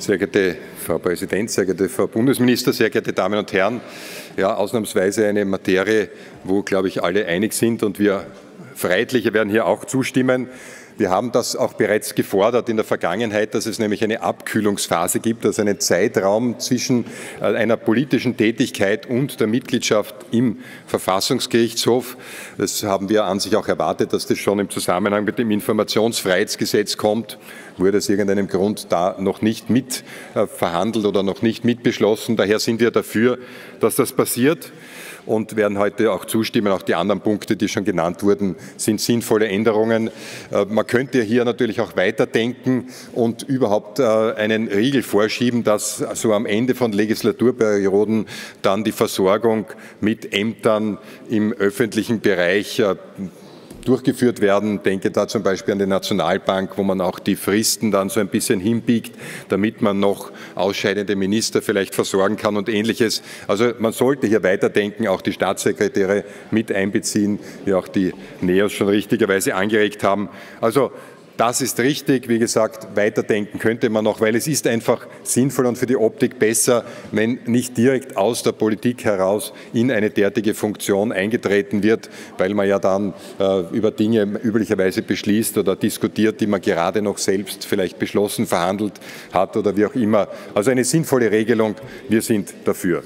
Sehr geehrte Frau Präsident, sehr geehrte Frau Bundesminister, sehr geehrte Damen und Herren, ja, ausnahmsweise eine Materie, wo, glaube ich, alle einig sind und wir Freiheitliche werden hier auch zustimmen. Wir haben das auch bereits gefordert in der Vergangenheit, dass es nämlich eine Abkühlungsphase gibt, also einen Zeitraum zwischen äh, einer politischen Tätigkeit und der Mitgliedschaft im Verfassungsgerichtshof. Das haben wir an sich auch erwartet, dass das schon im Zusammenhang mit dem Informationsfreiheitsgesetz kommt. Wurde aus irgendeinem Grund da noch nicht mit äh, verhandelt oder noch nicht mitbeschlossen. Daher sind wir dafür, dass das passiert und werden heute auch zustimmen. Auch die anderen Punkte, die schon genannt wurden, sind sinnvolle Änderungen. Äh, man könnte hier natürlich auch weiterdenken und überhaupt äh, einen Riegel vorschieben, dass so am Ende von Legislaturperioden dann die Versorgung mit Ämtern im öffentlichen Bereich äh, durchgeführt werden. Denke da zum Beispiel an die Nationalbank, wo man auch die Fristen dann so ein bisschen hinbiegt, damit man noch ausscheidende Minister vielleicht versorgen kann und ähnliches. Also man sollte hier weiterdenken, auch die Staatssekretäre mit einbeziehen, wie auch die NEOS schon richtigerweise angeregt haben. Also das ist richtig. Wie gesagt, weiterdenken könnte man noch, weil es ist einfach sinnvoll und für die Optik besser, wenn nicht direkt aus der Politik heraus in eine derartige Funktion eingetreten wird, weil man ja dann äh, über Dinge üblicherweise beschließt oder diskutiert, die man gerade noch selbst vielleicht beschlossen, verhandelt hat oder wie auch immer. Also eine sinnvolle Regelung. Wir sind dafür.